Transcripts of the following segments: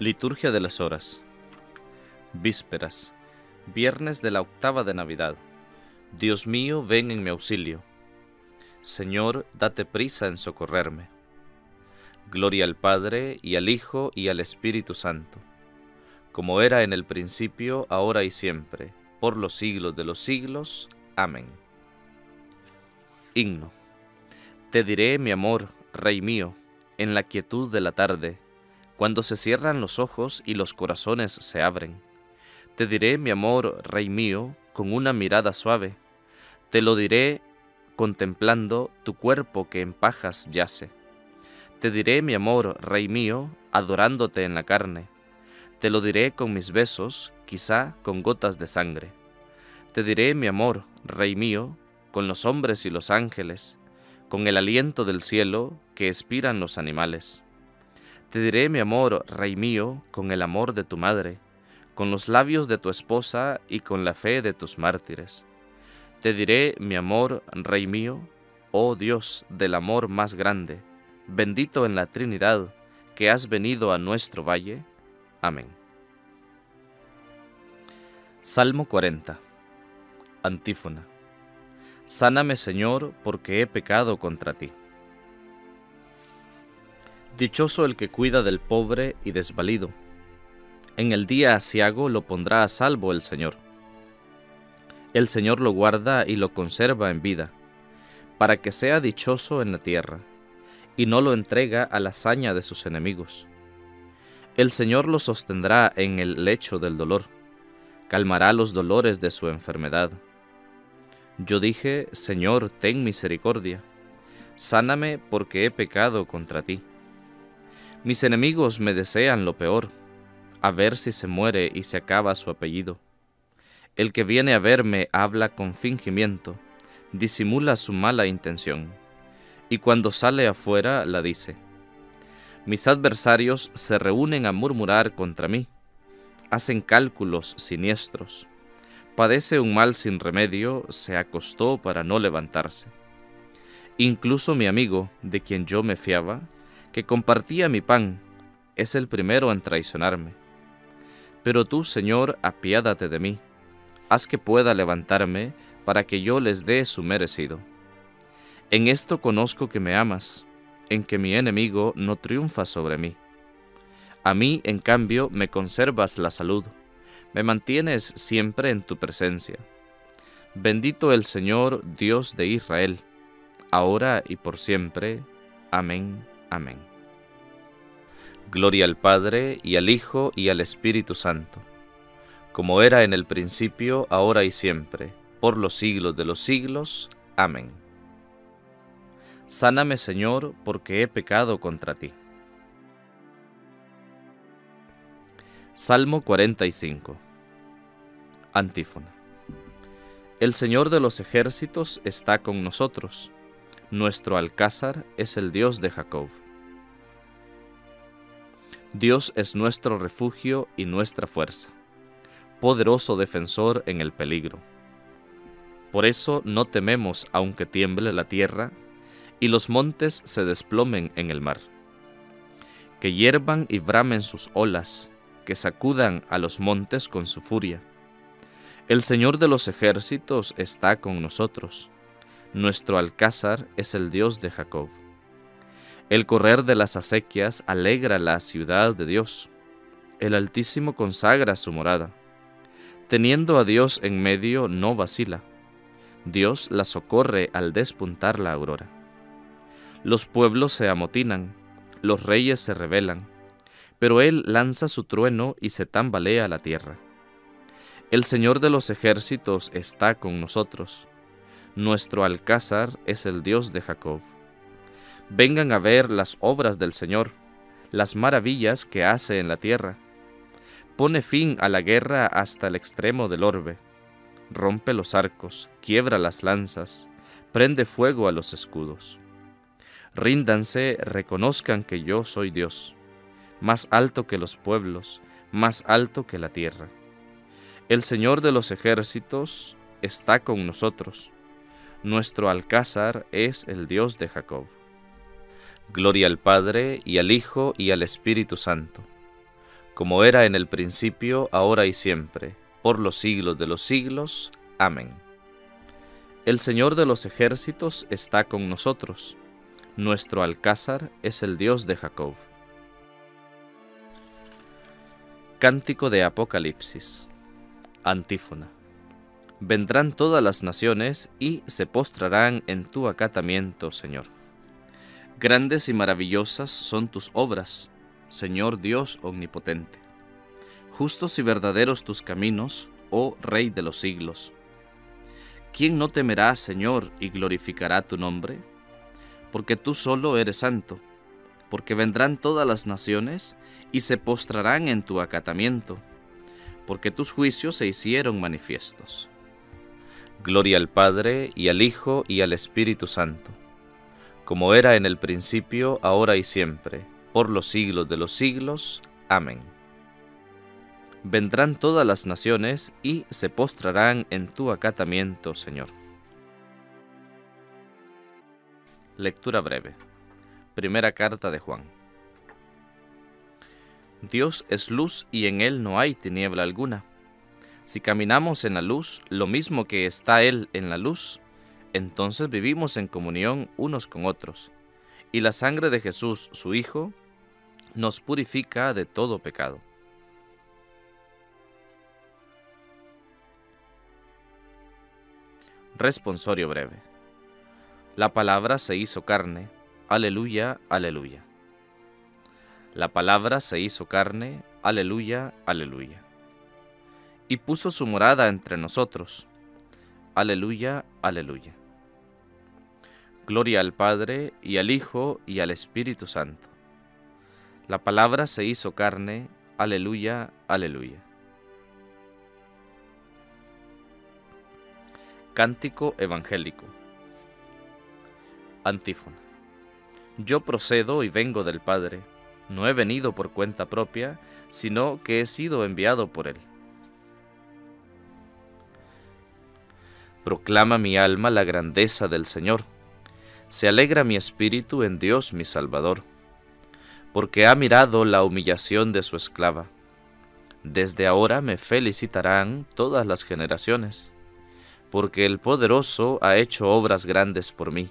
Liturgia de las Horas. Vísperas. Viernes de la octava de Navidad. Dios mío, ven en mi auxilio. Señor, date prisa en socorrerme. Gloria al Padre, y al Hijo, y al Espíritu Santo, como era en el principio, ahora y siempre, por los siglos de los siglos. Amén. Te diré, mi amor, Rey mío, en la quietud de la tarde, cuando se cierran los ojos y los corazones se abren. Te diré, mi amor, Rey mío, con una mirada suave. Te lo diré contemplando tu cuerpo que en pajas yace. Te diré, mi amor, Rey mío, adorándote en la carne. Te lo diré con mis besos, quizá con gotas de sangre. Te diré, mi amor, Rey mío, con los hombres y los ángeles, con el aliento del cielo que expiran los animales. Te diré, mi amor, Rey mío, con el amor de tu madre, con los labios de tu esposa y con la fe de tus mártires. Te diré, mi amor, Rey mío, oh Dios del amor más grande, bendito en la Trinidad, que has venido a nuestro valle. Amén. Salmo 40. Antífona. Sáname, Señor, porque he pecado contra ti. Dichoso el que cuida del pobre y desvalido. En el día asiago lo pondrá a salvo el Señor. El Señor lo guarda y lo conserva en vida, para que sea dichoso en la tierra, y no lo entrega a la hazaña de sus enemigos. El Señor lo sostendrá en el lecho del dolor, calmará los dolores de su enfermedad. Yo dije, Señor, ten misericordia, sáname porque he pecado contra ti. Mis enemigos me desean lo peor, a ver si se muere y se acaba su apellido. El que viene a verme habla con fingimiento, disimula su mala intención, y cuando sale afuera la dice. Mis adversarios se reúnen a murmurar contra mí, hacen cálculos siniestros. Padece un mal sin remedio, se acostó para no levantarse. Incluso mi amigo, de quien yo me fiaba, que compartía mi pan, es el primero en traicionarme. Pero tú, Señor, apiádate de mí, haz que pueda levantarme para que yo les dé su merecido. En esto conozco que me amas, en que mi enemigo no triunfa sobre mí. A mí, en cambio, me conservas la salud, me mantienes siempre en tu presencia. Bendito el Señor, Dios de Israel, ahora y por siempre. Amén. Amén. Gloria al Padre, y al Hijo, y al Espíritu Santo, como era en el principio, ahora y siempre, por los siglos de los siglos. Amén. Sáname, Señor, porque he pecado contra ti. Salmo 45 Antífona El Señor de los ejércitos está con nosotros nuestro alcázar es el Dios de Jacob. Dios es nuestro refugio y nuestra fuerza, poderoso defensor en el peligro. Por eso no tememos aunque tiemble la tierra y los montes se desplomen en el mar. Que hiervan y bramen sus olas, que sacudan a los montes con su furia. El Señor de los ejércitos está con nosotros nuestro alcázar es el Dios de Jacob. El correr de las acequias alegra la ciudad de Dios. El Altísimo consagra su morada. Teniendo a Dios en medio no vacila. Dios la socorre al despuntar la aurora. Los pueblos se amotinan, los reyes se rebelan, pero Él lanza su trueno y se tambalea la tierra. El Señor de los ejércitos está con nosotros nuestro alcázar es el Dios de Jacob. Vengan a ver las obras del Señor, las maravillas que hace en la tierra. Pone fin a la guerra hasta el extremo del orbe. Rompe los arcos, quiebra las lanzas, prende fuego a los escudos. Ríndanse, reconozcan que yo soy Dios, más alto que los pueblos, más alto que la tierra. El Señor de los ejércitos está con nosotros Nuestro alcázar es el Dios de Jacob. Gloria al Padre, y al Hijo, y al Espíritu Santo, como era en el principio, ahora y siempre, por los siglos de los siglos. Amén. El Señor de los ejércitos está con nosotros. Nuestro alcázar es el Dios de Jacob. Cántico de Apocalipsis. Antífona. Vendrán todas las naciones y se postrarán en tu acatamiento, Señor. Grandes y maravillosas son tus obras, Señor Dios omnipotente. Justos y verdaderos tus caminos, oh Rey de los siglos. ¿Quién no temerá, Señor, y glorificará tu nombre? Porque tú solo eres santo, porque vendrán todas las naciones y se postrarán en tu acatamiento, porque tus juicios se hicieron manifiestos. Gloria al Padre, y al Hijo, y al Espíritu Santo, como era en el principio, ahora y siempre, por los siglos de los siglos. Amén. Vendrán todas las naciones y se postrarán en tu acatamiento, Señor. Lectura breve. Primera carta de Juan. Dios es luz y en él no hay tiniebla alguna. Si caminamos en la luz, lo mismo que está Él en la luz, entonces vivimos en comunión unos con otros, y la sangre de Jesús, su Hijo, nos purifica de todo pecado. Responsorio breve. La palabra se hizo carne. Aleluya, aleluya. La palabra se hizo carne. Aleluya, aleluya y puso su morada entre nosotros. Aleluya, aleluya. Gloria al Padre, y al Hijo, y al Espíritu Santo. La palabra se hizo carne. Aleluya, aleluya. Cántico Evangélico. Antífona. Yo procedo y vengo del Padre. No he venido por cuenta propia, sino que he sido enviado por Él. Proclama mi alma la grandeza del Señor. Se alegra mi espíritu en Dios mi Salvador, porque ha mirado la humillación de su esclava. Desde ahora me felicitarán todas las generaciones, porque el poderoso ha hecho obras grandes por mí.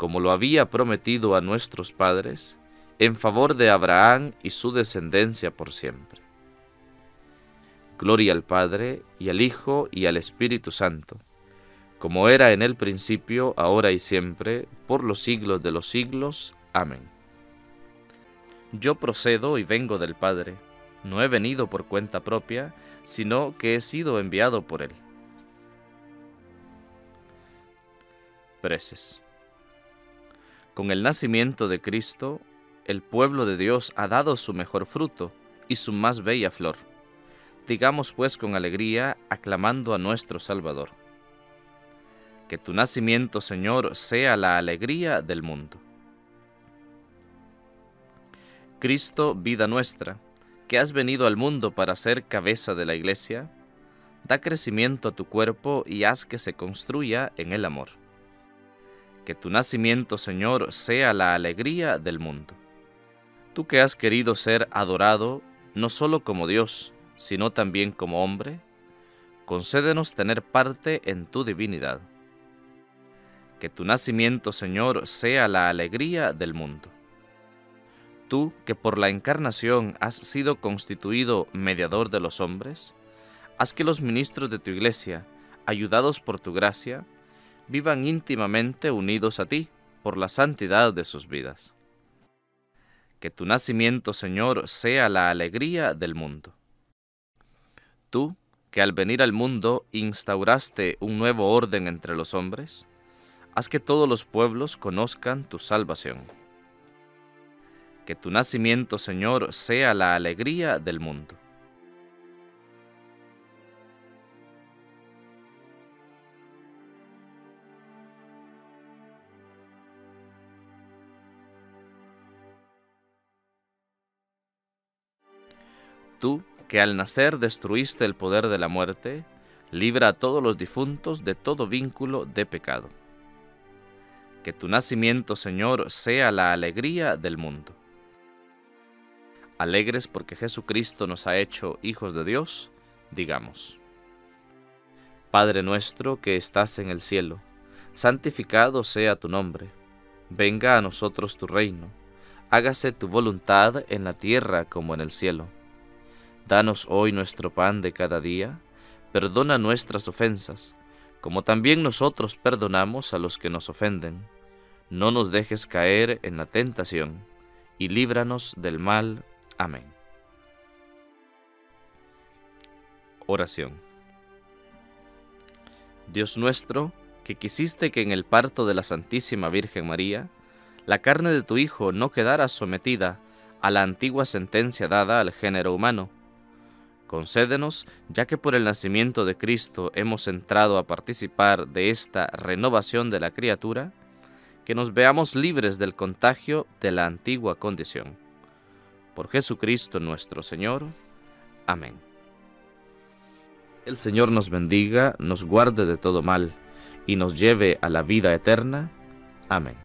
como lo había prometido a nuestros padres, en favor de Abraham y su descendencia por siempre. Gloria al Padre, y al Hijo, y al Espíritu Santo, como era en el principio, ahora y siempre, por los siglos de los siglos. Amén. Yo procedo y vengo del Padre, no he venido por cuenta propia, sino que he sido enviado por Él. Preces. Con el nacimiento de Cristo, el pueblo de Dios ha dado su mejor fruto y su más bella flor Digamos pues con alegría, aclamando a nuestro Salvador. Que tu nacimiento, Señor, sea la alegría del mundo. Cristo, vida nuestra, que has venido al mundo para ser cabeza de la Iglesia, da crecimiento a tu cuerpo y haz que se construya en el amor. Que tu nacimiento, Señor, sea la alegría del mundo. Tú que has querido ser adorado no solo como Dios, sino también como hombre, concédenos tener parte en tu divinidad. Que tu nacimiento, Señor, sea la alegría del mundo. Tú, que por la encarnación has sido constituido mediador de los hombres, haz que los ministros de tu iglesia, ayudados por tu gracia, vivan íntimamente unidos a ti por la santidad de sus vidas. Que tu nacimiento, Señor, sea la alegría del mundo. Tú, que al venir al mundo instauraste un nuevo orden entre los hombres, haz que todos los pueblos conozcan tu salvación. Que tu nacimiento, Señor, sea la alegría del mundo. Tú, que al nacer destruiste el poder de la muerte, libra a todos los difuntos de todo vínculo de pecado. Que tu nacimiento, Señor, sea la alegría del mundo. Alegres porque Jesucristo nos ha hecho hijos de Dios, digamos. Padre nuestro que estás en el cielo, santificado sea tu nombre. Venga a nosotros tu reino. Hágase tu voluntad en la tierra como en el cielo. Danos hoy nuestro pan de cada día, perdona nuestras ofensas, como también nosotros perdonamos a los que nos ofenden. No nos dejes caer en la tentación, y líbranos del mal. Amén. Oración. Dios nuestro, que quisiste que en el parto de la Santísima Virgen María, la carne de tu Hijo no quedara sometida a la antigua sentencia dada al género humano, Concédenos, ya que por el nacimiento de Cristo hemos entrado a participar de esta renovación de la criatura, que nos veamos libres del contagio de la antigua condición. Por Jesucristo nuestro Señor. Amén. El Señor nos bendiga, nos guarde de todo mal, y nos lleve a la vida eterna. Amén.